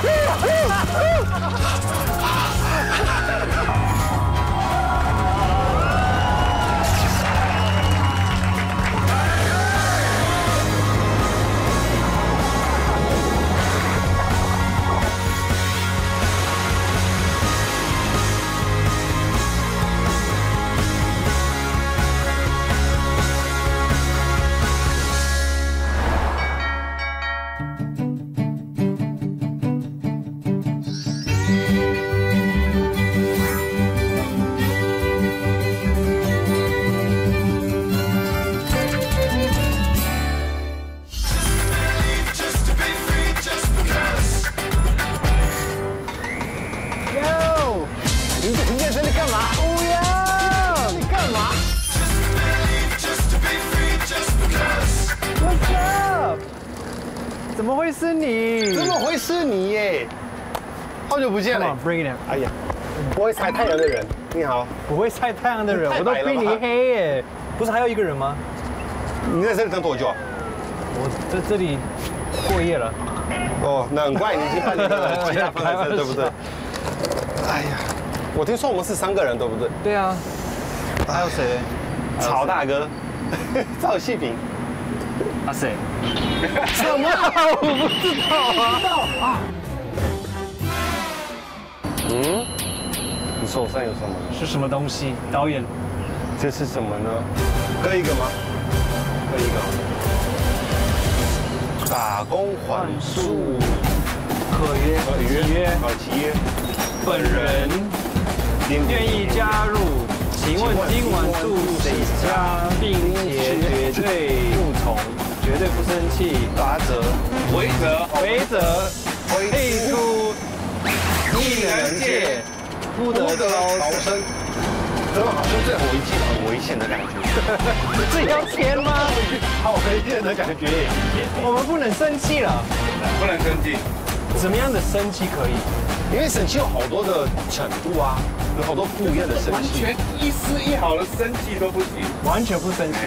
Uh, uh, uh. Bring it in。哎呀，不会晒太阳的人，你好。不会晒太阳的人，我都比你黑耶。不是还有一个人吗？你在这里等多久啊？我在这里过夜了。哦，难怪你已经办理了其他房子，对不对？哎呀，我听说我们是三个人，对不对？对啊。还有谁？曹大哥，赵细平，啊谁？什么？我不知道啊。嗯？你手上有什么？是什么东西？导演。这是什么呢？各一个吗？各一个。打工还宿，可约。可约契约。好契约。本人愿意加入，请问今晚住谁家，并且绝对服从，绝对不生气。八折，回则违则退出艺能界，不得逃生。怎么好像在我一记很危险的感觉？这要钱吗？好危险的感觉。我们不能生气了。不能生气。怎么样的生气可以？因为生气有好多的程度啊，有好多不一样的生气完。全一丝一毫的生气都不行。完全不生气。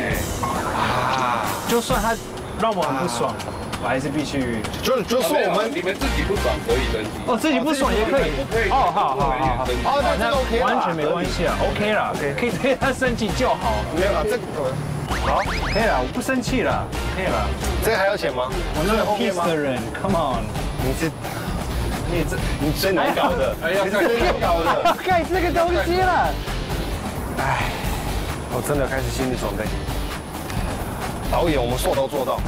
啊，就算他让我很不爽，我还是必须。就就说我们你们自己不爽可以生气。哦，自己不爽也可以。不可以。哦，好好好好。哦，那这 OK 完全没关系啊，OK 啦可以可以对他生气就好。没有了，这个好，可以了，我不生气了，可以了。这个还要钱吗？我那个 peace 的人，Come on，你是你这你最难搞的，哎呀你是最难搞要的。盖这个东西了。哎，我真的开始心理准备。导演，我们说到做到。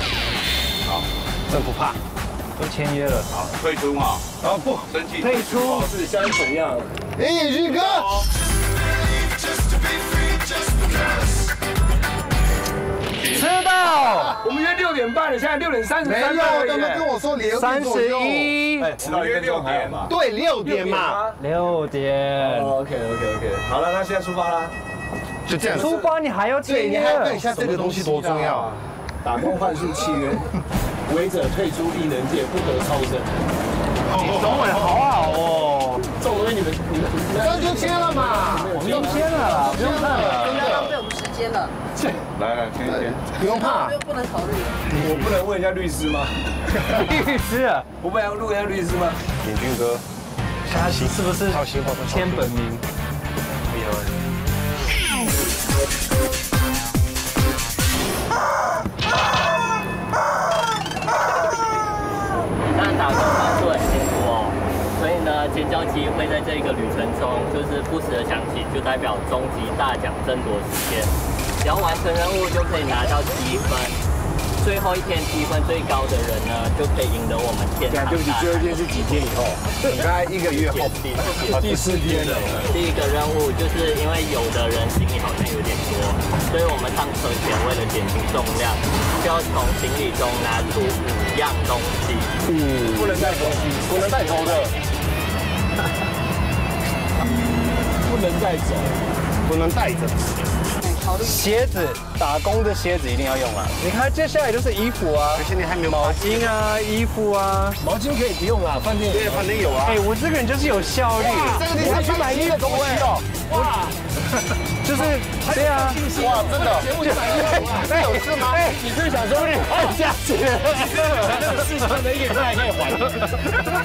好，真不怕。都签约了，好，退出嘛，啊不，生气。退出。是像怎样？哎，宇哥，知道。我们约六点半了，现在六点三十没有，三了他们跟我说六三十。一，我们约六点嘛。对，六点嘛，六点。OK OK OK，好了，那现在出发啦。就这样子。出发你还要签对，你还要看一约？下这个东西多重要啊。打工换宿契约，违者退出艺能界，不得超生。中文好好哦，这种东西你们你们你们就签了嘛，不用签了啦，不用看了。不要浪费我们时间了，来来，签一签。不用怕又。不能考虑。我不能问一下律师吗？律师啊，我不能录一下律师吗？点军哥，他是不是好喜欢签本名？那以呢，尖叫鸡会在这个旅程中就是不时的响起，就代表终极大奖争夺时间。只要完成任务就可以拿到积分，最后一天积分最高的人呢，就可以赢得我们天堂对不起，大最后一天是几天以后？大概一个月后，第四天了。第一个任务就是因为有的人行李好像有点多，所以我们上车前为了减轻重量，就要从行李中拿出五样东西。不能带东西，不能带头的，不能带走。不能带着。鞋子，打工的鞋子一定要用啊！你看接下来就是衣服啊而，且你还没有毛毛巾啊，衣服啊。毛巾可以不用啦，饭店对，反正有啊哎，。我这个人就是有效率。这个你才去买衣服哎。哇！就是对啊，哇，真的，节目那有事吗？哎你是想说太下去了。试穿 的一个还可以还，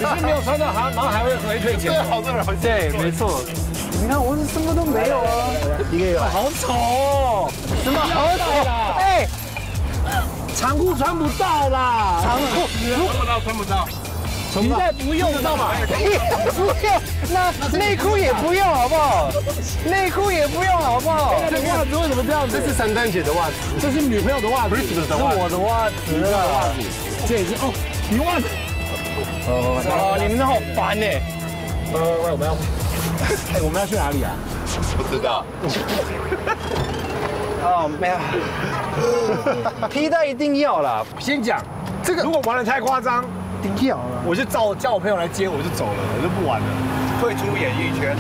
可是没有穿到还然后还会回退钱对，。好多人好对，没错。你看我什么都没有啊，一个有，好丑哦！什么好丑？哎，长裤穿不到啦，长裤穿不到，穿不到。你再不用，知道吗？不用，那内裤也不用好不好？内裤也不用好不好？这袜子为什么这样子？这是圣诞节的袜子，这是女朋友的袜子，是的是我的袜子袜啊！子，这也是哦，你袜子。哦，你们好烦呢。呃，喂，我们要，哎，我们要去哪里啊？不知道。哦，没有。皮带一定要啦，先讲这个，如果玩的太夸张，一定要了。我就叫叫我朋友来接，我就走了，我就不玩了。退出演艺圈。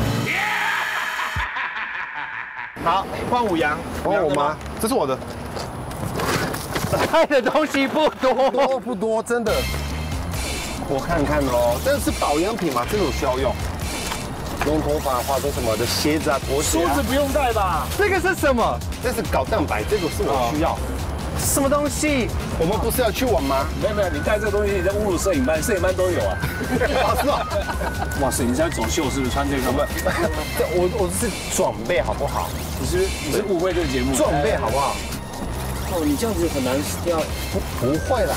好，换五羊，换我吗？这是我的，带的东西不多，多不多？真的。我看看喽，这是保养品嘛，这个有需要用。弄头发、化妆什么的，鞋子啊、拖鞋啊梳子，不用带吧？这个是什么？这是搞蛋白，这个是我需要。什么东西？我们不是要去玩吗？没有没有，你带这个东西，你在侮辱摄影班，摄影班都有啊。啊，是吧。哇塞，你是在走秀是不是？穿这个我我是准备好不好？你是你是误会这个节目？准备好不好？哦，你这样子很难要，不不会啦。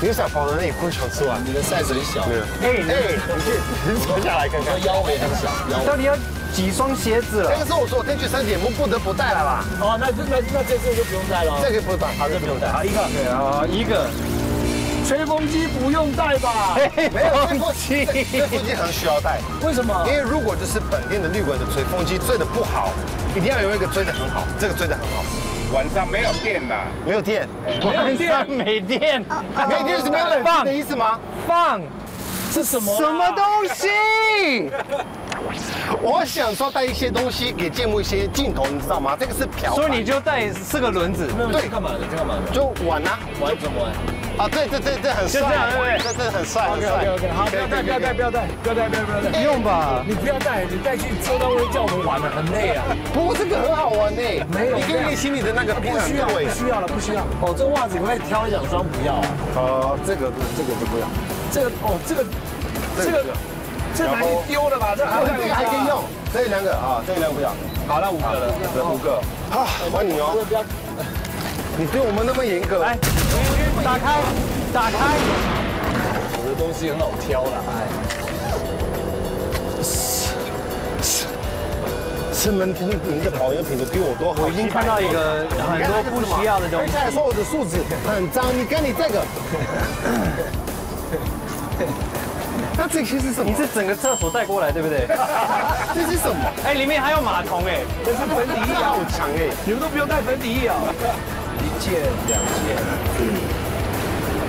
你想跑到那里不想吃完？你的 size 很小，哎，哎，你去，你坐下来看看。腰围很小，腰围。到底要几双鞋子了那？个是我说我天去三节目不得不带了吧？哦，那这那那这次就不用带了。这个不带，好，这不用带。好，一个，对啊，一个。吹风机不用带吧？没有吹风机，吹风机很需要带，为什么因？为如果就是本店的旅馆的吹风机吹的不好，一定要有一个吹的很好，这个吹的很好。晚上没有电啦，没有电，晚上没电，没电是没有放的意思吗？放是什么？什么东西？我想说带一些东西给节目一些镜头，你知道吗？这个是漂所以你就带四个轮子。没有，对，干嘛的？这干嘛的？就玩啊玩怎么玩啊！对对对对，很帅，就这样对这这很帅，很 OK 帅。OK OK，好，不要带，不要带，不要带，不要带，不要不要带。不用吧？你不要带，你带去收到会叫我们玩了，很累啊。不过这个很好玩呢，没有你可以练习你的那个不需要，对不。需要了，不需要。哦，这袜子你会挑一两双不要啊？呃，这个这个就不要，这个哦，这个这个这拿去丢了吧？这还这个还可以用，这两个啊，这两个不要。好了，五个了，这五个，好，换你哦。不要。你对我们那么严格，来，打开，打开。我的东西很好挑了，哎。是们您的保养品都比我多好。我已经看到一个很多不需要的东西。现在说我的素质很脏，你看你这个，那这些是什么你？是整个厕所带过来，对不对？这是什么？哎，里面还有马桶哎。这是粉底液啊好！强哎！你们都不用带粉底液啊！一件、两件，我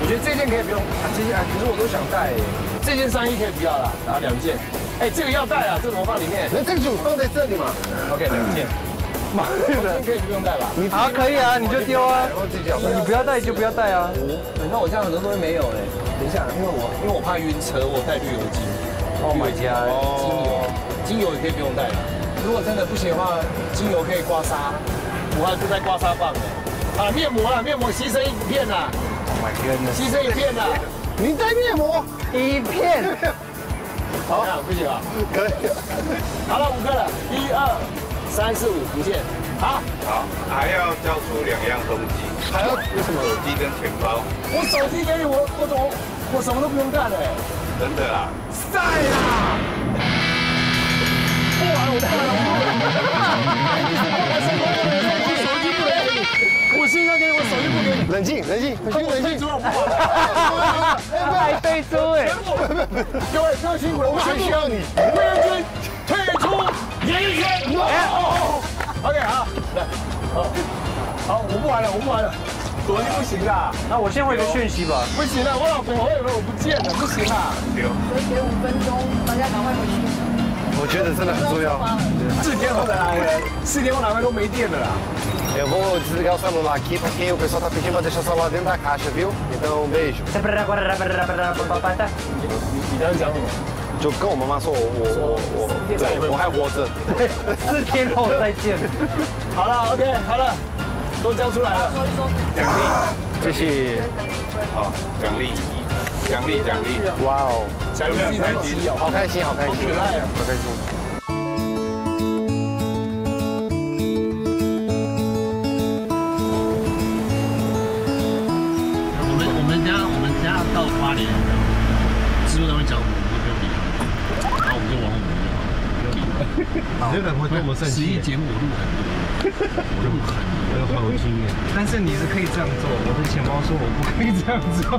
觉得这件可以不用，啊这件啊，可是我都想带耶。这件上衣可以不要了，然后两件。哎，这个要带啊，这怎么放里面那这个就放在这里嘛。？OK，两件。妈这件的，可以不用带吧？你好，可以啊，你就丢啊。然后这脚，你不要带就不要带啊。那我这样很多东西没有嘞。等一下，因为我因为我怕晕车，我带绿油精。Oh my god！精油，精油也可以不用带了。如果真的不行的话，精油可以刮痧，我还是在刮痧棒呢。啊，面膜啊，面膜牺牲一片啦，Oh my goodness！牺牲一片啦。你带面膜，一片。好，不行啊。可以。好了，五个了，一二三四五，不见。好，好，还要交出两样东西，还要有什么？手机跟钱包，我手机给你，我我怎么我什么都不用干嘞？真的啦。在啦。不玩，我不玩了。你，我现在给你，我手机不给你。冷静，冷静，冷静，冷静。还退出哎。各位各位辛苦了，我还需要你。魏仁君退出演艺圈。OK，好，来，好，好，我不玩了，我不玩了，昨天不行啦，那我先回个讯息吧。不行了，我老婆我以为我不见了，不行啦，给五分钟，大家赶快回去。我觉得真的很重要。四天后才来的，四天后来都没电了啦。Eu vou desligar o celular aqui porque o pessoal tá pedindo pra deixar o celular dentro da caixa, viu? Então, um beijo. 你你刚刚讲什么？就跟我妈妈说我我我我，对我还活着。四天后再见。好了，OK，好了，都交出来了。奖励，谢谢。好，奖励，奖励，奖励。哇哦，奖励自己的基友，好开心，好开心，好可爱啊好开心。我们我们等下我们等下到花莲，制作单位讲我们就不用理他们，然后我们就往我们就 好，不用理他们。你这个会对我们生十一节目我录很多，我录很多，我有好有经验。但是你是可以这样做，我的钱包说我不可以这样做。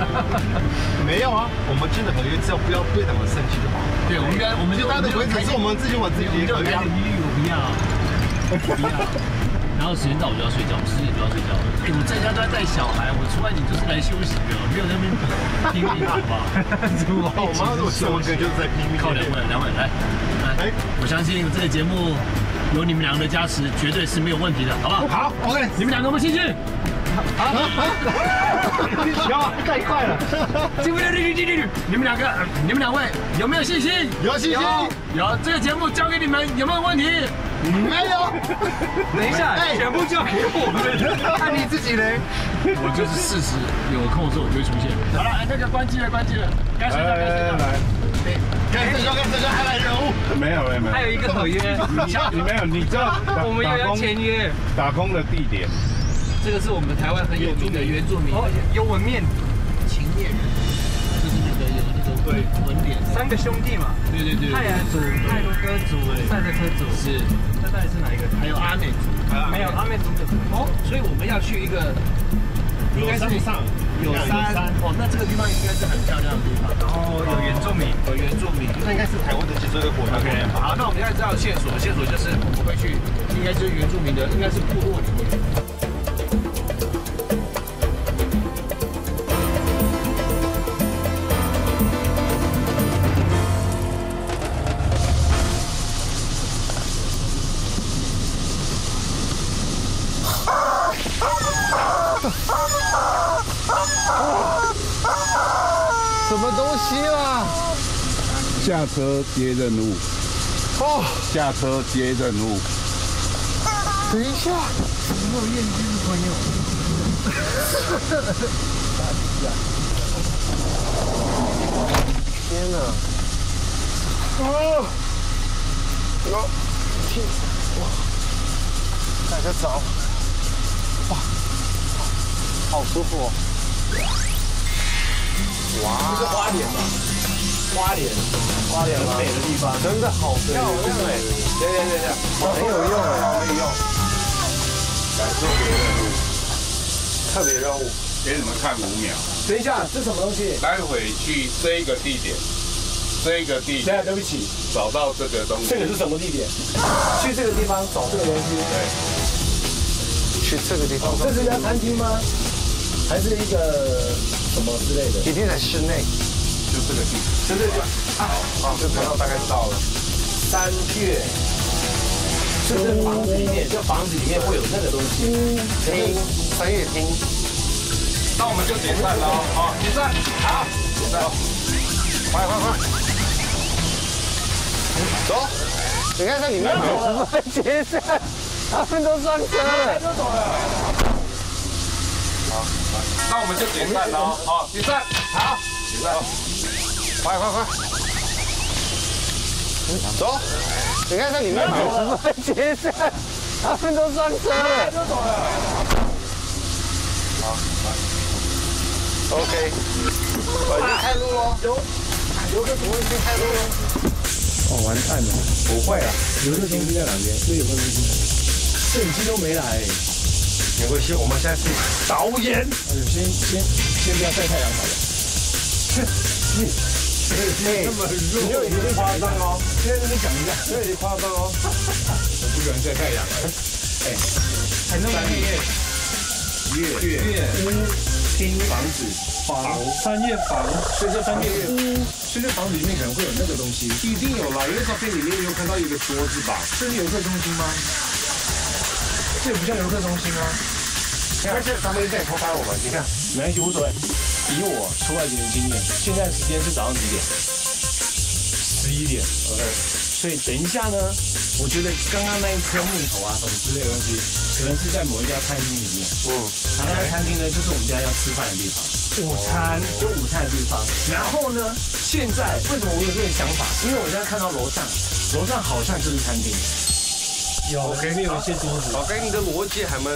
没有啊，我们真的合约只要不要对他们生气就好。对，我们原来我们就大家的规则是我们自己我自己的合约我们就台。语我不要，我不要。然后时间到我就要睡觉，十点就要睡觉了。哎，我在家都要带小孩，我出来你就是来休息的，没有在那边拼命好不 好？我妈说什么歌就是在拼命。靠两位，两位来，来，我相信这个节目有你们两个的加持，绝对是没有问题的，好不好？好，OK。你们两个有没有兴趣？有，太快了。进不进进进进你们两个，呃你们两位有没有信心？有信心有。这个节目交给你们，有没有问题？没有。等一下，全部交给我们，看你自己嘞。我就是事实，有空的时候我就会出现。好了，哎那个关机了，关机了，该睡觉该睡觉。干这个干这个还来人物。没有，没有，没还有一个合约，你没有，你知道我们又要签约。打工的地点，这个是我们台湾很有名的原住民，哦，有纹面，情面人，就是那个有那个对纹脸，三个兄弟嘛，对对对，泰雅族、泰罗哥族、赛德克族，是，这到底是哪一个？还有阿美族，没有阿美族的族。哦，所以我们要去一个，应该是上有山哦，那这个地方应该是很漂亮的地方，然后有原住民，有原住民。那应该是台湾的其中一个国家。OK，好，那我们现在知道线索，线索就是我们会去，应该就是原住民的，应该是部落里面。车接任务，哦，下车接任务。等一下。天哪！哦，有天哇，带个澡，哇，好舒服哦！哇，是花莲嘛？花莲，花莲很？美的地方。真的好漂亮哎！对对对对，很有用哎，可以用。来做别的任务，特别任务。给你们看五秒。等一下，这什么东西？待会去这一个地点，这一个地等一下，点对不起，找到这个东西。这个是什么地点？去这个地方找这个东西。去这个地方，这是一家餐厅吗？还是一个什么之类的？一定在室内。就这个地点。对对对，啊，这朋友大概到了。三月，就是房子里面，就房子里面会有那个东西。厅，三月厅。那我们就解散了哦，好，解散，好，解散，快快快！走，你看在里面有什么解散？他们都上车了。那我们就解散了哦，好，解散，好，解散，快快快！走，你看在里面有什么解散？他们都上车了。好，OK，我已经开路喽。有，有个我已经开路喽。哦，完蛋了，不会啊，有个东西在哪边？这有个东西，摄影机都没来。没关系，我们现在是导演。哎呦，先先先不要晒太阳好了。哎，这么弱，没有点夸张哦。现在跟你讲一下，没有点夸张哦。我不喜欢晒太阳，哎还那么夜月月屋厅房子房三月房，所以这三月屋，所以这房子里面可能会有那个东西。一定有啦，因为照片里面有看到一个桌子吧？这是游客中心吗？这也不像游客中心啊。而且他们在偷拍我们，你看。没关系，无所谓。以我出外景的经验，现在时间是早上几点？十一点。OK 所以等一下呢，我觉得刚刚那一颗木头啊，什么之类的东西，可能是在某一家餐厅里面。嗯，然后那个餐厅呢，就是我们家要吃饭的地方，午餐就午餐的地方。然后呢，现在为什么我有这个想法？因为我现在看到楼上，楼上好像就是餐厅。有，给你有一些桌子。我跟你的逻辑还蛮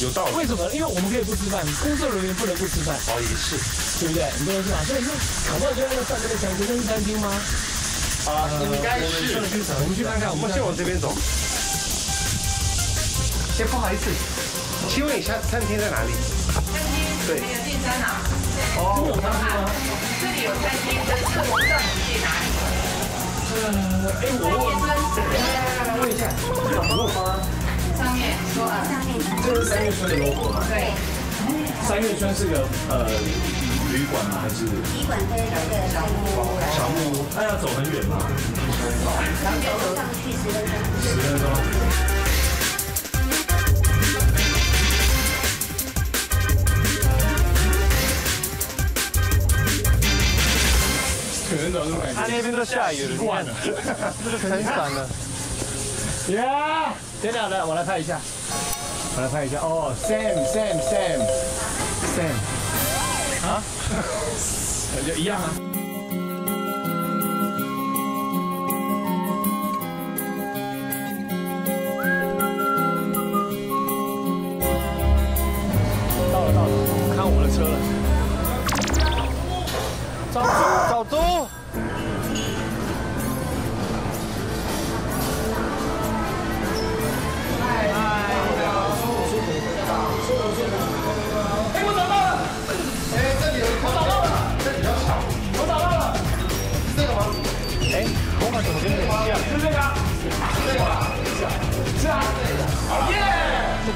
有道理。为什么？因为我们可以不吃饭，工作人员不能不吃饭。哦，也是，对不对？你懂我意思吧？所以说，搞不好就在那个饭这个餐厅，那是餐厅吗？啊，应该是。我们去看看，我们先往这边走。先不好意思，请问一下餐厅在哪里？餐厅对，有进山啊。哦，这有餐厅吗？这里有餐厅，但是我不知道你去哪里。呃，哎，我问，来来来，问一下，有路吗？上面说啊，上面。这是三月村的 logo 吗？对。三月村是个呃。旅馆吗？还是？旅馆。跟那个小木屋。小木屋，那要走很远吗？然后走上去十分钟。十分钟。可能走路感觉。他那边都下雨了，惯了，很惨了。呀，等等，来，我来拍一下。我来拍一下。哦，Sam，Sam，Sam，Sam。啊，感觉一样啊。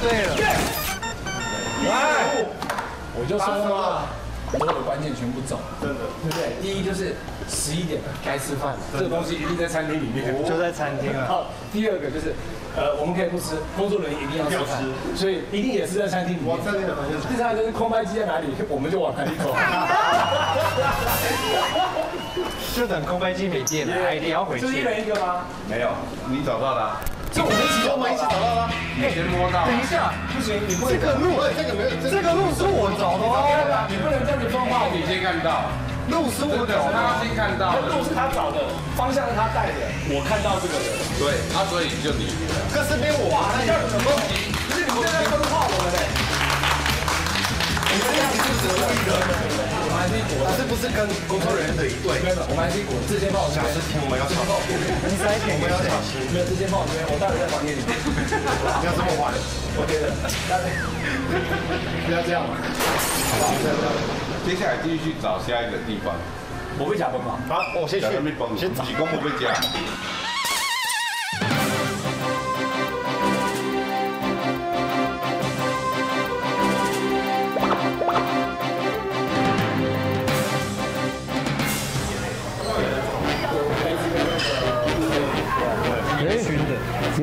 对了，来，我就说嘛，所有的关键全部走，真的，对不对？第一就是十一点该吃饭了，这个东西一定在餐厅里面，就在餐厅啊。好，第二个就是，呃，我们可以不吃，工作人员一定要吃饭，所以一定也是在餐厅里面。往餐厅的方向。第三个就是空拍机在哪里，我们就往哪里走。就等空拍机没电了，一定要回去。就一人一个吗？没有，你找到了。这我们一起，我们一起找到了。你先摸到。等一下，不行，你不这个路，这个没有，这个路是我找的哦。你不能这样子说话。你先看到，路是我找的，他先看到。路是他找的，方向是他带的，我看到这个人。对，他，所以就你。可是没我。哇，那叫什么？不是你们在分化我们嘞。你们这样子是不是故意的？我们还是不是跟工作人员的一对？没有，我们还是果。这间帮我这边。小心，我们要小心。你塞钱，我们要小心。没有，这间帮我这边，我待会在房间里。不要这么玩，OK 的。不要这样嘛。好，接下来继续去找下一个地方。我被夹崩吗？好，我先去。先找。几公我被夹。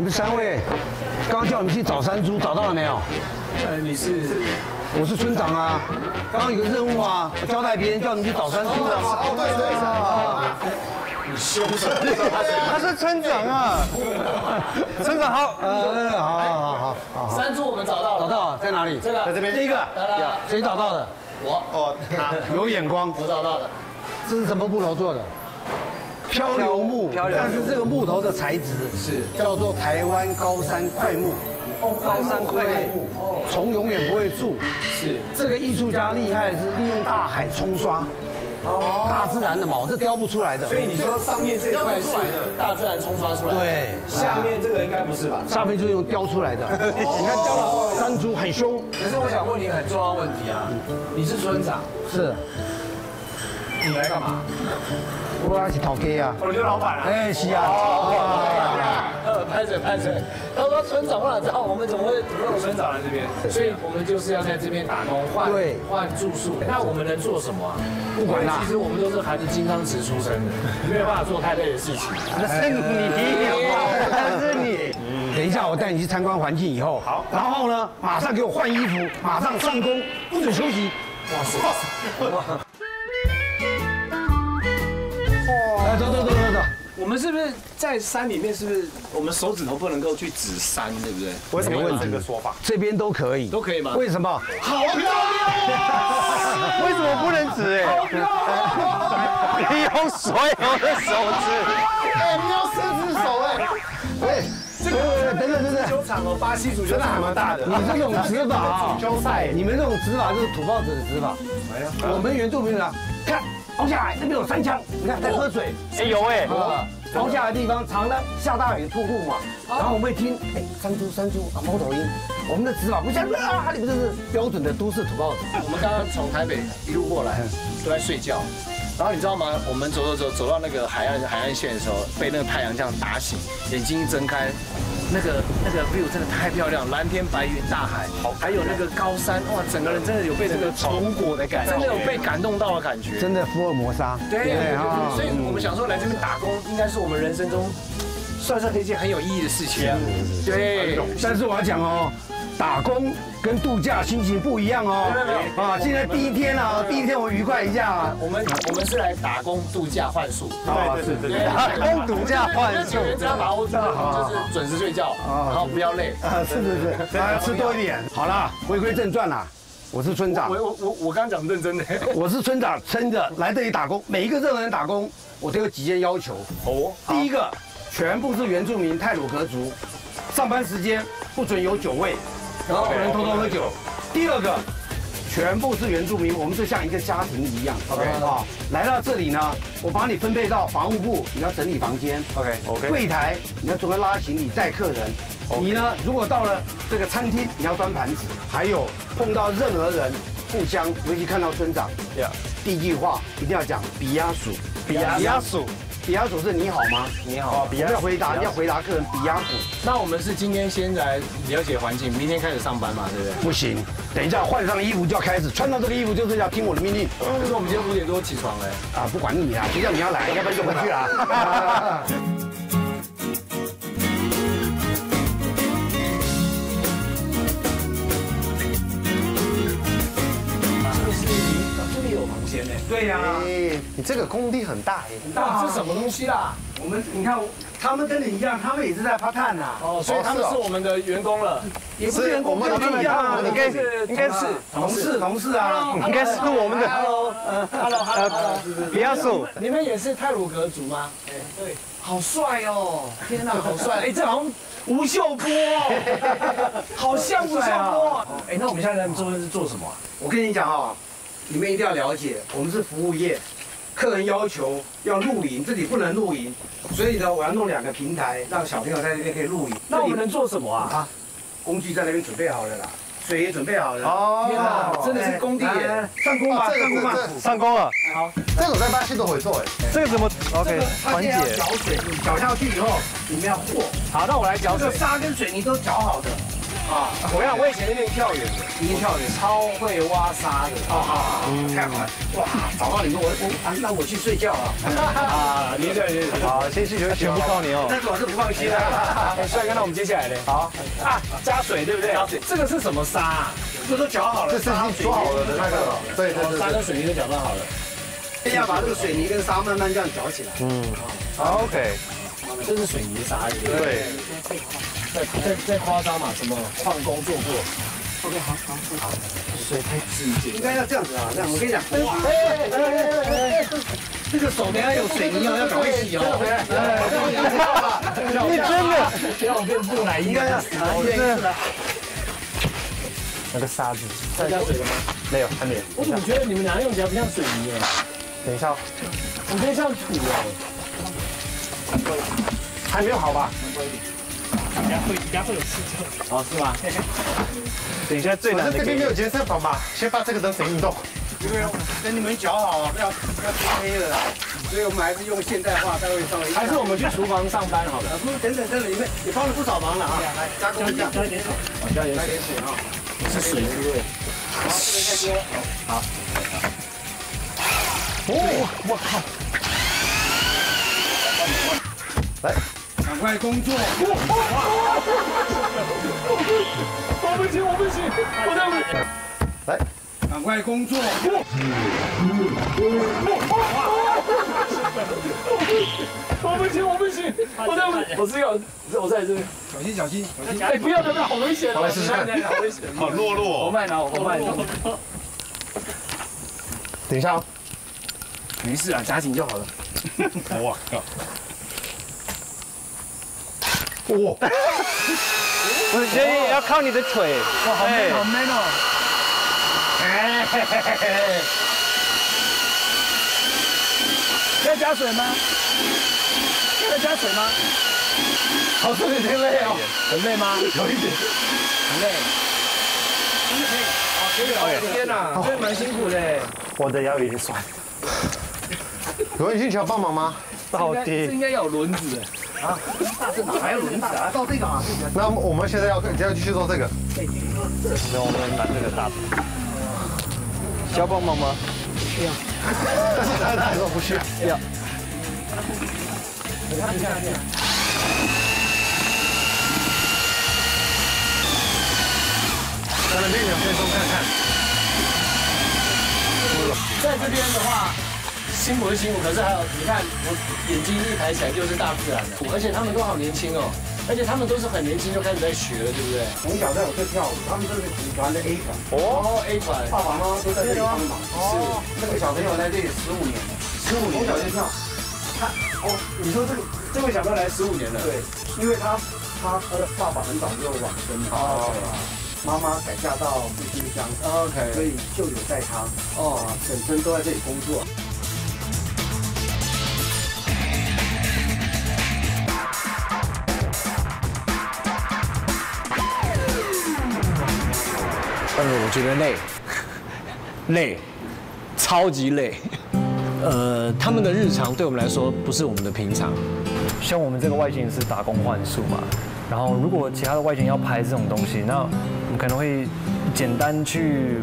们三位，刚刚叫你们去找山猪，找到了没有？呃，你是？我是村长啊。刚刚有个任务啊，交代别人叫你们去找山猪的。哦，对对对。你凶什么？他是村长啊。村长好。呃，好好好好。山猪我们找到了。找到了，在哪里？这个，在这边。第一个。谁找到的？我。哦，有眼光。我找到的。这是什么木头做的？漂流木，但是这个木头的材质是叫做台湾高山块木，高山块木，虫永远不会蛀。是这个艺术家厉害是利用大海冲刷，哦，大自然的毛是雕不出来的。所以你说上面这块是大自然冲刷出来的，对，下面这个应该不是吧？下面就用雕出来的。你看雕了山猪很凶。可是我想问你很重要问题啊，你是村长，是，你来干嘛？我是头家啊，我是老板啊。哎，是啊。呃，拍水拍水。他说村长，我哪知道我们怎么会不用村长来这边？所以我们就是要在这边打工换换住宿。那我们能做什么啊？不管啦其实我们都是孩子金汤匙出生的，没有办法做太累的事情。那是你，那是你。等一下，我带你去参观环境以后。好。然后呢，马上给我换衣服，马上上工，不准休息。哇塞！来，走走走走走。我们是不是在山里面？是不是我们手指头不能够去指山，对不对？为什么有没问题这个说法？这边都可以，都可以吗？为什么？好漂亮！为什么不能指？哎，你用所有的手指，哎，你要四只手哎，喂，这个等等等等，球场哦，巴西足球真的还蛮大的。你这种指法啊，球赛，你们这种指法就是土包子的指法。我们原住民啊，看凹下来，这边有三枪，你看在喝水。哎有哎，啊，凹下来的地方常呢下大雨瀑布嘛，然后我们会听哎山猪山猪啊猫头鹰，我们的指法不像啊，你们这是标准的都市土包子。我们刚刚从台北一路过来，都在睡觉。然后你知道吗？我们走走走走到那个海岸海岸线的时候，被那个太阳这样打醒，眼睛一睁开，那个那个 view 真的太漂亮，蓝天白云大海，还有那个高山，哇，整个人真的有被那个出国的感觉，真的有被感动到的感觉。真的福尔摩沙。对对对啊所以我们想说来这边打工，应该是我们人生中算是一件很有意义的事情。对，但是我要讲哦，打工跟度假心情不一样哦。没有没有啊，现在第一天啊，第一天我愉快一下啊。我们我们是来打工度假换宿。对对对对，打工度假换宿，只要把握住，就是准时睡觉，然后不要累。啊，是是是，啊，吃多一点。好啦，回归正传啦，我是村长我，我我我刚刚讲认真的。我是村长，撑着来这里打工。每一个任何人打工，我都有几件要求。哦，第一个，全部是原住民泰鲁格族，上班时间不准有酒味，然后不能偷偷喝酒。第二个，全部是原住民，我们就像一个家庭一样。OK 啊，来到这里呢，我把你分配到房务部，你要整理房间。OK OK，柜台你要准备拉行李载客人。你呢，如果到了这个餐厅，你要端盘子。还有碰到任何人互相，尤其看到村长，呀，第一句话一定要讲比亚鼠。比亚比亚鼠，比亚鼠是你好吗？你好，比亚回答，要回答客人比亚鼠。那我们是今天先来了解环境，明天开始上班嘛，对不对？不行，等一下换上衣服就要开始，穿到这个衣服就是要听我的命令就是我们今天五点多起床嘞。啊！不管你啊，谁叫你要来，要不然就回去 啊。间呢。对呀、哎，你这个工地很大哎，哇，这什么东西啦？我们你看，他们跟你一样，他们也是在发炭呐。哦，所以他们是我们的员工了。也不是员工，跟我们一样啊，应该应该是同事同事啊。应该是我们的 Hello，Hello，Hello，比亚鼠，你们也是泰鲁格族吗？对，好帅哦！天哪，好帅！哎，这好像吴秀波哦，好像吴秀波哦。哎，那我们现在在做的是做什么啊？我跟你讲啊，你们一定要了解，我们是服务业，客人要求要露营，这里不能露营，所以呢，我要弄两个平台，让小朋友在那边可以露营。那我们能做什么啊？啊，工具在那边准备好了啦，水也准备好了。哦天哪，真的是工地耶！上工吧，上工吧。上工了，好这种在巴西都会做哎，这个怎么 OK 它缓解？搅水，你搅下去以后，里面要和。好，那我来搅水这个。沙跟水泥都搅好的。啊，我想我以前那边跳远的，一定跳远。超会挖沙的。好好好，太好了！哇，找到你们，我我啊，那我去睡觉了。啊，你对对对。好，先去全部靠你哦。但是我是不放心啊。哎，帅哥，那我们接下来呢？好啊，加水对不对？加水。这个是什么沙啊？这都搅好了，这是已经说好了的那个，对对对沙对跟水泥都搅拌好了。要把这个水泥跟沙慢慢这样搅起来。好，OK，这是水泥沙，对？对，再再再夸张嘛，什么矿工做过？OK 好好啊，水太急应该要这样子啊，这样我跟你讲，哇，这个手等下有水泥哦，要赶快洗哦。你真的让我变布乃伊，应该要洗哦。那个沙子再加水了吗？没有，还没有。我怎么觉得你们俩用起来不像水泥耶？等一下，我觉得像土哎。还没有好吧？哦，是吗？等一下最难的。这边没有健身房吧？先把这个当成运动。因为等你们脚好，不要不要天黑了啦。所以我们还是用现代化，单位稍微。还是我们去厨房上班好了。不是，等等等等，你们也帮了不少忙了。啊！来加工一下，加一点水，加一点水。水。啊！是水。对不对？好，这边开锅。好。哦，我靠！来，赶快工作。我不行，我不行，我这样来，赶快工作。我不行，我不行，我在，我是要，我在这边。小心小心小心！哎，不要不要，好危险！好来试试看好危险！好懦弱我慢拿，我慢拿。等一下哦，没事啊，夹紧就好了。我靠！哇，我觉得要靠你的腿。哇，好 man 好 man 哦！哎，要加水吗？要加水吗？好像有点累哦，很累吗？有一点，很累。真的可以，哦，可以哦。天哪，这蛮辛苦的。我的腰有点酸。有人进去要帮忙吗？到这底应该要有轮子啊！这哪还有轮子啊？到这个啊，那我们现在要要继续做这个。那我们拿这个大。需要帮忙吗？需要但是他他说不需要。要。在那边两分钟看看。在这边的话，辛苦是辛苦，可是还有你看，我眼睛一抬起来就是大自然的，而且他们都好年轻哦，而且他们都是很年轻就开始在学了，对不对？从小在我这跳舞，他们这是组团的 A 团，哦，A 团，爸爸妈妈都在这里帮忙。是。这个小朋友在这里十五年了，十五年。从小就跳。他哦，你说这个这位小朋友来十五年了，对，因为他他他的爸爸很早就往生了，哦。妈妈改嫁到复兴乡，所，OK，所以舅舅带他，哦，婶婶都在这里工作。但是我觉得累，累，超级累。呃，他们的日常对我们来说不是我们的平常。像我们这个外景是打工换宿嘛，然后如果其他的外景要拍这种东西，那我们可能会简单去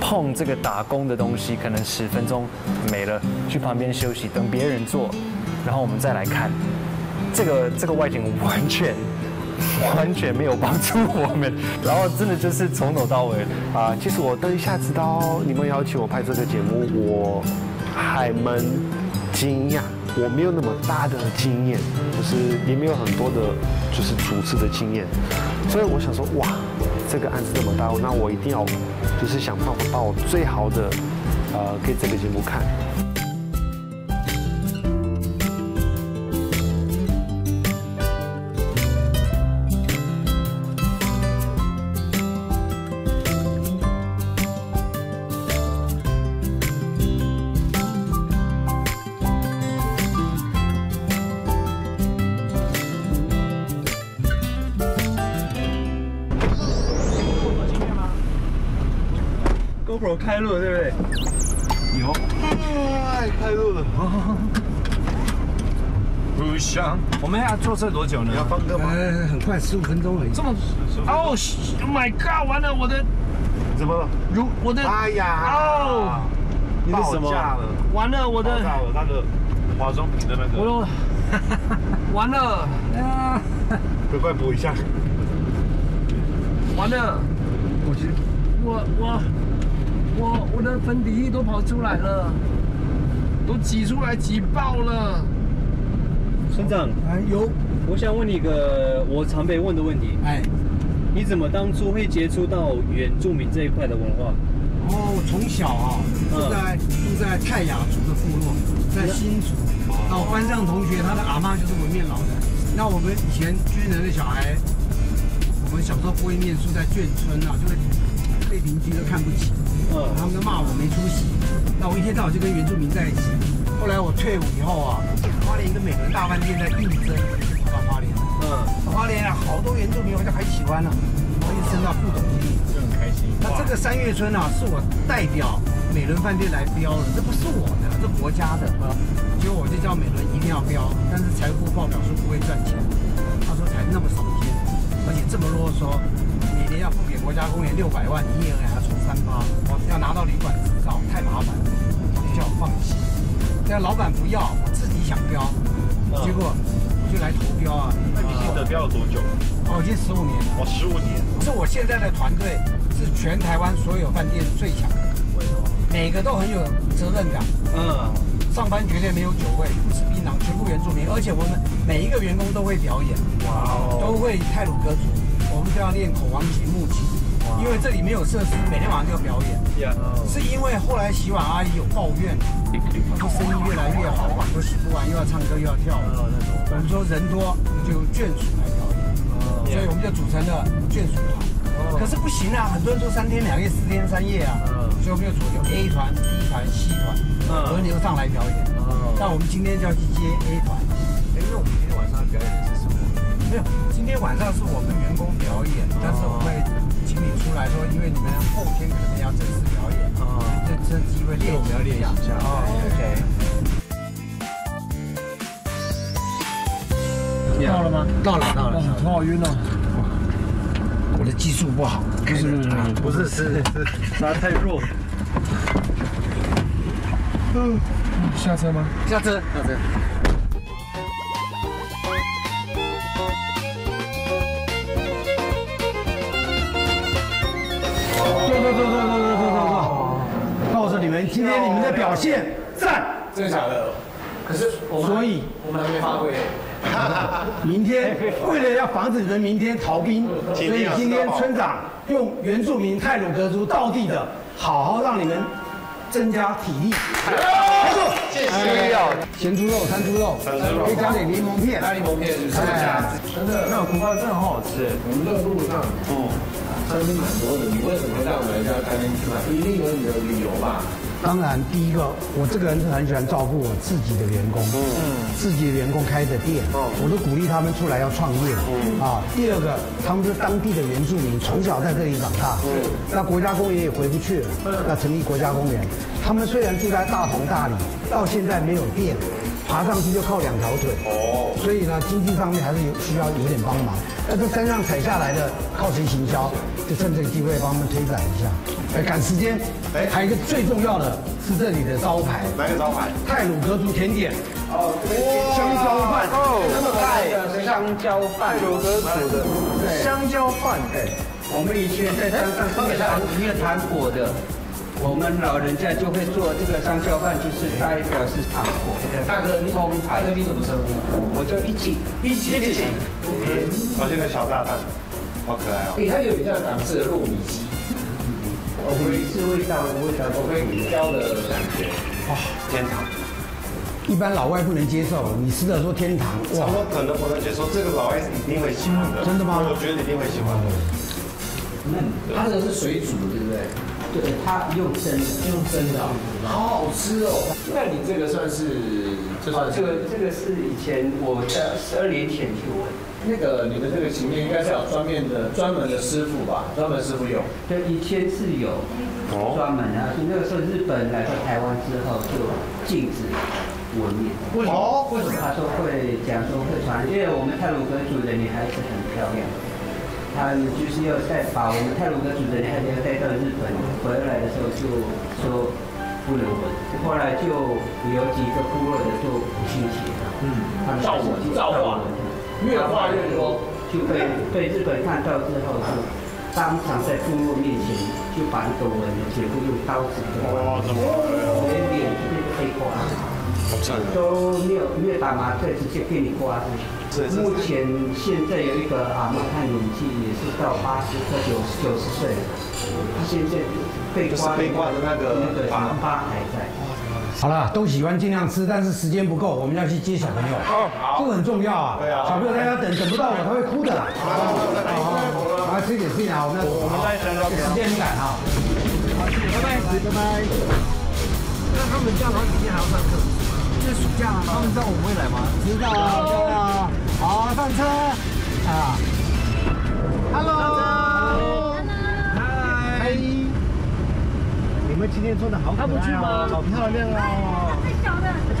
碰这个打工的东西，可能十分钟没了，去旁边休息，等别人做，然后我们再来看。这个这个外景完全完全没有帮助我们，然后真的就是从头到尾啊、其实我等一下知道你们邀请我拍这个节目，我还蛮惊讶，我没有那么大的经验，就是也没有很多的，就是主持的经验，所以我想说，哇，这个案子这么大，那我一定要就是想办法把我最好的呃给这个节目看。开路了，对不对？有。哎，开路了。不想。我们要坐车多久呢？要放歌吗？呃，很快，十五分钟而已。这么哦，Oh my God！完了，我的怎么了？如我的哎呀！哦，你的什么？完了，我的爆炸了，那个化妆品的那个。我都 完了啊！快 快补一下。完了，我去，我我我我的粉底液都跑出来了，都挤出来挤爆了。村长，哎有，我想问你一个我常被问的问题，哎，你怎么当初会接触到原住民这一块的文化？哦，从小啊，住在住在泰雅族的部落，在新竹。那我班上同学，他的阿妈就是文面老人。那我们以前军人的小孩，我们小时候不会念书，在眷村啊，就会被邻居都看不起，嗯他们都骂我没出息。那我一天到晚就跟原住民在一起。后来我退伍以后啊，花莲一个美伦大饭店在应征，跑到花莲。嗯，花莲啊，好多原住民，我就很喜欢呢、然后一直升到副总经理。就很开心。那这个三月村啊，是我代表美伦饭店来标的，这不是我的，这国家的啊。结果我就叫美伦一定要标，但是财务报表说不会赚钱。他说才那么少天，而且这么啰嗦，每年要付给国家公园六百万，营业额还三八，我要拿到旅馆执照，太麻烦我，就叫我放弃。但老板不要，我自己想标，结果我就来投标啊。那你记得标了多久？哦，已经十五年了。哦，十五年。是我现在的团队是全台湾所有饭店最强的，为什么？每个都很有责任感，嗯，上班绝对没有酒味，不吃槟榔，全部原住民，而且我们每一个员工都会表演，哇，都会泰鲁歌族，我们都要练口簧琴、木琴，因为这里没有设施，每天晚上就要表演。是因为后来洗碗阿姨有抱怨，她说生意越来越好，碗都洗不完，又要唱歌又要跳。我们说人多就眷属来表演，所以我们就组成了眷属团。可是不行啊，很多人都三天两夜、四天三夜啊，所以我们就组有 A 团、B 团、C 团轮流上来表演。那我们今天就要去接 A 团。哎，那我们今天晚上要表演的是什么？没有，今天晚上是我们员工表演，但是我会出来说，因为你们后天可能要正式表演，啊，这这机会练，我们要练一下。哦，OK。到了吗？到了，到了。头好晕哦。我的技术不好，不是不是不是是是，他太弱。嗯，下车吗？下车，下车。天你们的表现赞，真的假的？可是所以我们还没发挥。明天为了要防止你们明天逃兵，所以今天村长用原住民泰鲁格族道地的，好好让你们增加体力。谢谢。要咸猪肉、山猪肉，可以加点柠檬片。加柠檬片是不是？真的，那苦瓜真的很好吃。我们这个路上，哦，餐厅蛮多的，你为什么会带我们来这家餐厅吃饭？一定有你的理由吧？当然，第一个，我这个人是很喜欢照顾我自己的员工，嗯，自己的员工开的店，我都鼓励他们出来要创业，嗯啊。第二个，他们是当地的原住民，从小在这里长大，嗯，那国家公园也回不去了，那成立国家公园。他们虽然住在大同大理，到现在没有电，爬上去就靠两条腿，哦，所以呢，经济上面还是有需要有点帮忙。那这山上采下来的，靠谁行销？就趁这个机会帮他们推展一下。哎，赶时间。哎，还有一个最重要的是这里的招牌，哪个招牌？泰鲁格族甜点。哦，香蕉饭。哦，那么大香蕉饭。泰鲁格族的香蕉饭。对，我们以前在山上是产一个糖果的，我们老人家就会做这个香蕉饭，就是代表是糖果。大哥，你从大哥你怎么称呼？我叫一起，一起一起。而且个小炸弹，好可爱哦。它有点像港式的糯米鸡。我会是味道，味道，我会焦的感觉。哇，天堂！一般老外不能接受，你吃的说天堂，哇，我可能不能接受，这个老外一定会喜欢的。真的吗？我觉得一定会喜欢的。嗯，它这个是水煮的，对不对？对，它用蒸的，用蒸的，好好吃哦。那你这个算是，这算这个这个是以前我在十二年前去问。那个你们这个琴面应该是有专面的专门的师傅吧？专门师傅有。对，以前是有专门的，是那个时候日本来到台湾之后就禁止纹面。为什么？为什么？他说会讲说会传，因为我们泰鲁格族的女孩子很漂亮，他就是要带把我们泰鲁格族的女孩子要带到日本，回来的时候就说不能纹。后来就有几个部落的就不信邪了，嗯，造纹造化。越画越多，就被被日本看到之后，就当场在部落面前就把那个纹全部用刀子哇，怎么？连脸就被黑刮！都没有没有打麻醉，直接给你刮出去。目前现在有一个阿妈，她年纪也是到八十到九九十岁了，她现在被刮被刮的那个那个疤疤还在。好了，都喜欢尽量吃，但是时间不够，我们要去接小朋友。哦，好，这个很重要啊。对啊，小朋友在家等，等不到我，他会哭的啦。好，好，好，吃点吃点啊。那我们再时间很赶啊。好，拜拜，拜拜。那他们这样的话，明天还要上课？这是暑假啊，他们知道我们会来吗？知道啊，知道啊。好，上车。啊。Hello。嗨。你们今天做的好可爱啊，好漂亮哦！太小了，太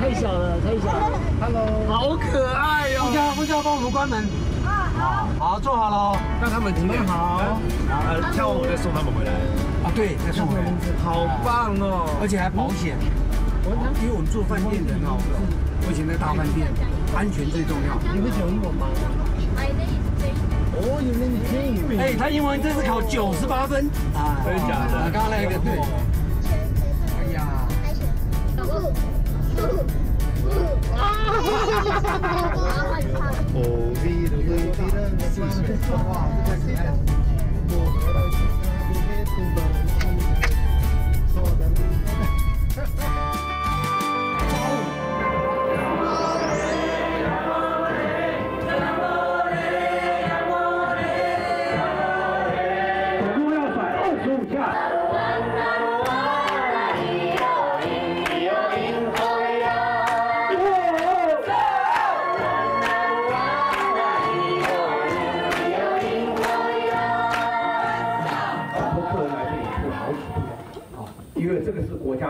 太小了，太小了。Hello，好可爱哟！副驾，副驾帮我们关门。啊，好，好，坐好了。让他们你们好。呃，跳舞再送他们回来。啊，对，再送回来。好棒哦！而且还保险。我因为我们做饭店的我以前在大饭店，安全最重要。你会讲英文吗？哦，有那么近。哎，他英文这次考九十八分啊！真的假的？刚刚那个对。哎呀。总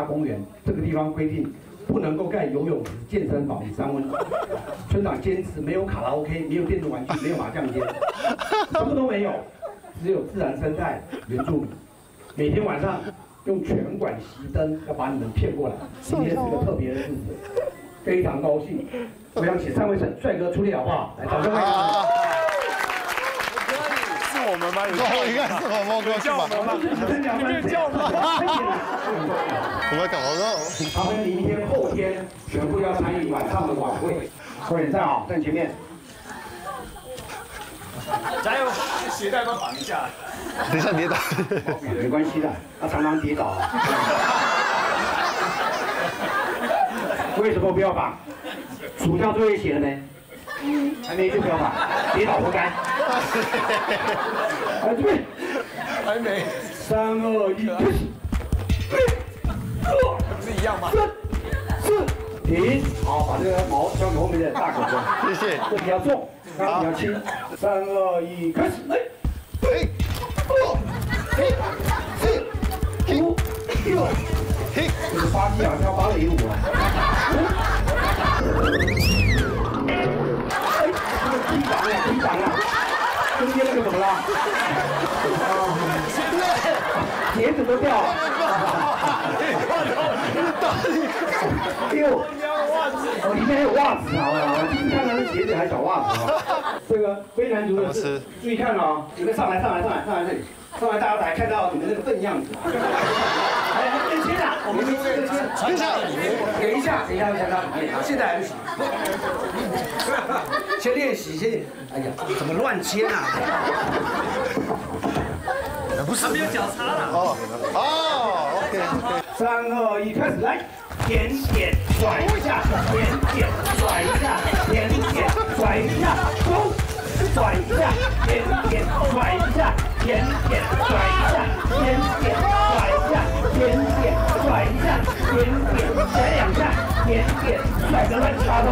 家公园，这个地方规定不能够盖游泳池、健身房、三温。村长坚持没有卡拉 OK，没有电动玩具，没有麻将间，什么都没有，只有自然生态、原住民。每天晚上用全馆熄灯，要把你们骗过来。今天是个特别的日子，非常高兴。我想请三位帅帅哥出列好不好？来，掌声欢迎。是我们吗？有叫应该是我们过去吧？你别叫我我们搞到。他们明天、后天全部要参与晚上的晚会。快点站好，站前面。加油！鞋带都绑一下。等一下跌倒。没关系的，他常常跌倒啊。为什么不要绑？暑假作业写了没？还没就不要绑，跌倒活该。来这边，还没。三二一，开始。不是。一样吗？四，停。好，把这个毛交给后面的大哥哥。谢谢。这比较重，那个比较轻。三二一，开始。来。嘿，二，嘿，四，五，六，嘿，这个八七啊，跳芭蕾舞啊。鞋子都掉了。哎呦，哦，里面还有袜子啊！我第一次看到是鞋子还找袜子啊。这个非男足的是，注意看哦，你们上来，上来，上来，上来这里，上来大家才看到你们那个笨样子。来，来，先签啊，我们先签，签一下，等一下，等一下，等一下，现在还不行。先练习，先。哎呀，怎么乱签啊？不是，没有脚叉了。哦，哦，OK OK。三二一，开始来，点点甩一下，点点甩一下，点点甩一下，走，甩一下，点点甩一下，点点甩一下，点点甩一下，点点甩一下，点点甩两下，点点甩个乱七八糟。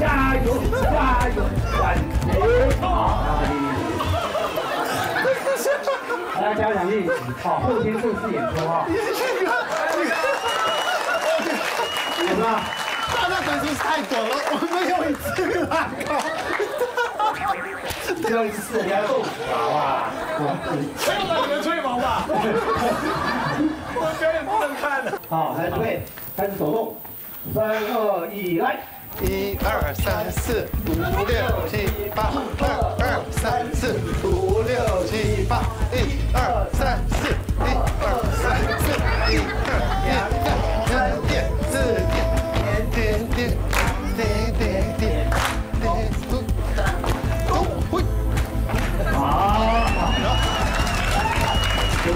加油，加油，完美！大家加强练习，好，后天正式演出啊。怎么了？大家腿是太短了，我没有一次啦。这最后一次你还够好啊！没有让你们吹毛吧？我表演不能看的。好，来准备，开始走动，三二一，来。一二三四。五六七八，二二三四。五六七八，一二三四，一二三四，一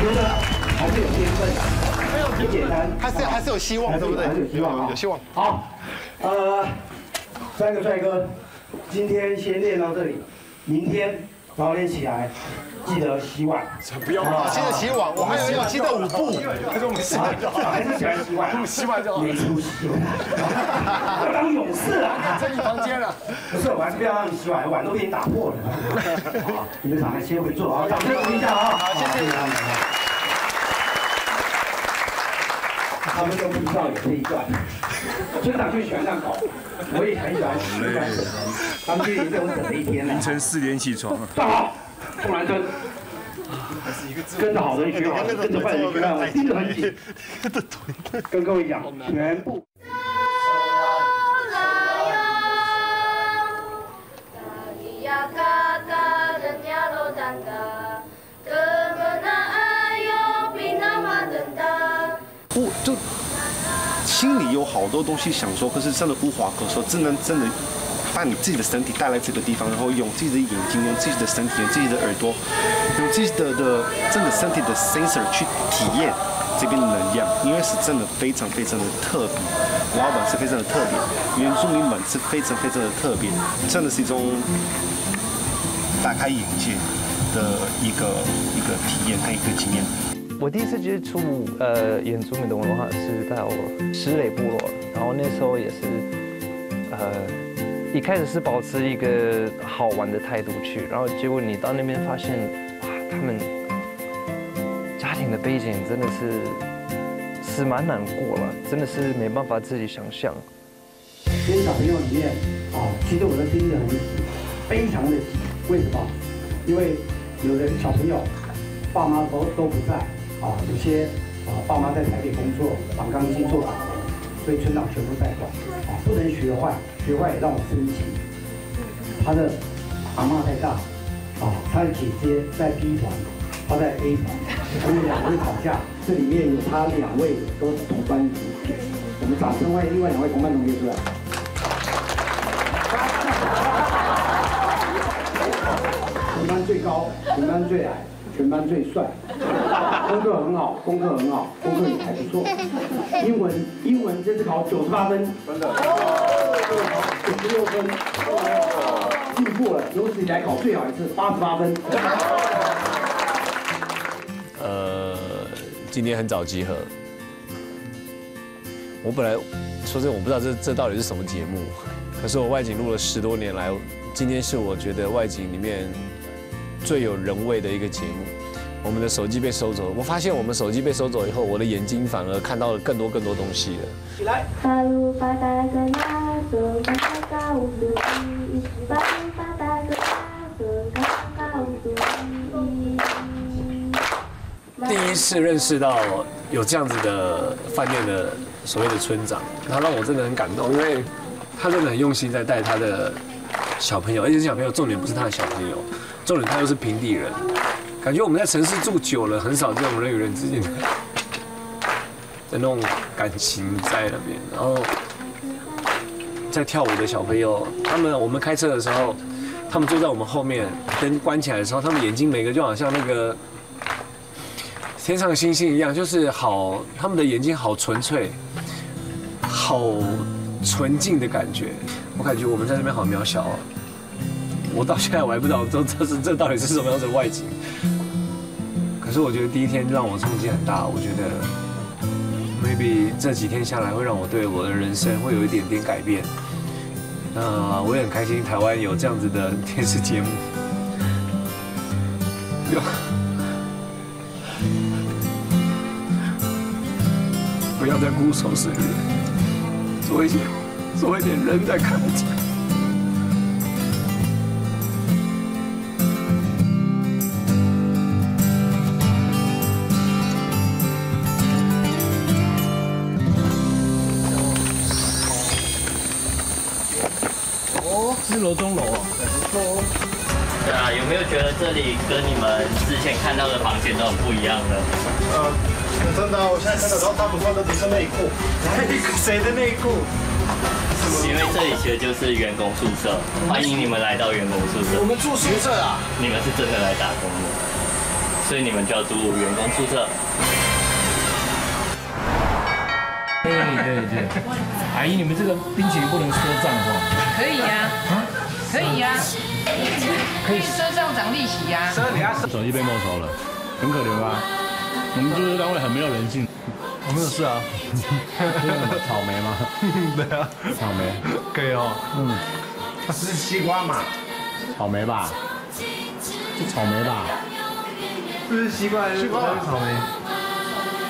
觉得还是有天分的，很简单，还是还是有希望，对不对？还是有希望，有希望。好，呃，三个帅哥，今天先练到这里，明天早点起来，记得洗碗。不要啊记得洗碗，我还有要记得舞步。还是我们洗碗就好。还是喜欢洗碗，我们洗碗就好。没出息，要当勇士啊！在你房间了。不是，我还是不要让你洗碗，碗都被你打破了。好，你们场还先回座啊，掌声鼓励一下啊！好，谢谢。他们都不知道有这一段，村长就喜欢这样搞，我也很喜欢洗碗。他们就已经被我整了一天了。凌晨四点起床。站好，宋兰蹲。跟着好人学好人，跟着坏人学坏我，盯得很紧。跟各位讲，全部。心里有好多东西想说，可是真的无话可说，只能真的把你自己的身体带来这个地方，然后用自己的眼睛、用自己的身体、用自己的耳朵、用自己的的真的身体的 sensor 去体验这边的能量，因为是真的非常非常的特别，老板是非常的特别，原住民们是非常非常的特别，真的是一种大开眼界的一个一个体验和一个经验。我第一次接触呃原住民的文化是到石垒部落，然后那时候也是呃一开始是保持一个好玩的态度去，然后结果你到那边发现哇，他们家庭的背景真的是是蛮难过了，真的是没办法自己想象。跟小朋友里面啊，其实我都盯得很紧，非常的紧。为什么？因为有的小朋友爸妈都都不在啊，有些啊爸妈在台北工作，绑钢筋做板，所以村长全部在管啊，不能学坏，学坏也让我生气。他的阿妈在大啊，他的姐姐在 B 团，他在 A 团，他们两位吵架，这里面有他两位都是同班同学，我们掌声欢迎另外两位同班同学出来。全班最高，全班最矮，全班最帅，功课很好，功课很好，功课也还不错。英文，英文这次考九十八分，真的，九十六分，进步了，有史以来考最好一次，八十八分。呃，今天很早集合。我本来说真，我不知道这这到底是什么节目，可是我外景录了十多年来，今天是我觉得外景里面最有人味的一个节目。我们的手机被收走，我发现我们手机被收走以后，我的眼睛反而看到了更多更多东西了。起来。第一次认识到有这样子的饭店的所谓的村长，他让我真的很感动，因为他真的很用心在带他的小朋友，而且这小朋友重点不是他的小朋友，重点他又是平地人，感觉我们在城市住久了，很少这种人与人之间的 的那种感情在那边，然后在跳舞的小朋友，他们我们开车的时候，他们坐在我们后面，灯关起来的时候，他们眼睛每个就好像那个。天上星星一样，就是好，他们的眼睛好纯粹，好纯净的感觉。我感觉我们在那边好渺小哦。我到现在我还不知道这这是这到底是什么样子的外景。可是我觉得第一天让我冲击很大，我觉得 maybe 这几天下来会让我对我的人生会有一点点改变。那我也很开心，台湾有这样子的电视节目。不要再孤守岁月，做一些，做一点人在看得见。楼中楼，不错哦。对啊，有没有觉得这里跟你们之前看到的房间都很不一样呢？呃。真的，我现在看到大部分都只是内裤。谁的内裤？因为这里其实就是员工宿舍，欢迎你们来到员工宿舍。我们住宿舍啊？你们是真的来打工的，所以你们就要住员工宿舍。对对对，阿姨，你们这个冰淇淋不能赊账哈？可以呀，可以呀，可以赊账涨利息呀。手机被没收了，很可怜吧？我们就是单位很没有人性。我们有事啊。草莓吗？对啊，草莓可以哦。嗯，是西瓜嘛？草莓吧？是草莓吧？这是西瓜，西瓜还是草莓？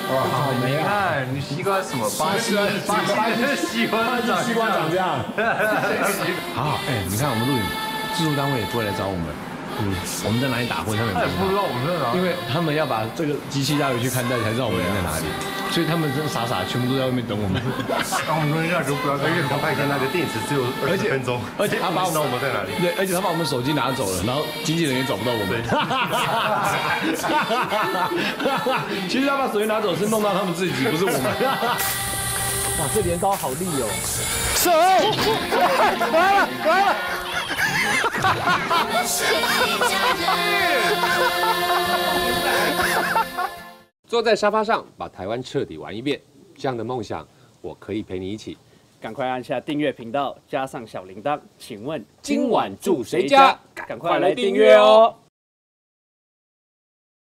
哇，草莓啊！你西瓜什么？巴西，巴西西瓜长西瓜长这样。好，哎，你看我们录影，制作单位也不会来找我们。嗯，我们在哪里打混，他们也不知道我们在哪，因为他们要把这个机器带回去看待，才知道我们人在哪里，所以他们真傻傻，全部都在外面等我们。那我们东西下就不要在月他发现那个电池只有二十分钟，而且他把我们我们在哪里？对，而且他把我们手机拿走了，然后经纪人也找不到我们。其实他把手机拿走是弄到他们自己，不是我们。哇，这镰刀好利哦！手，来了来了。坐在沙发上，把台湾彻底玩一遍，这样的梦想，我可以陪你一起。赶快按下订阅频道，加上小铃铛。请问今晚住谁家？赶快来订阅哦！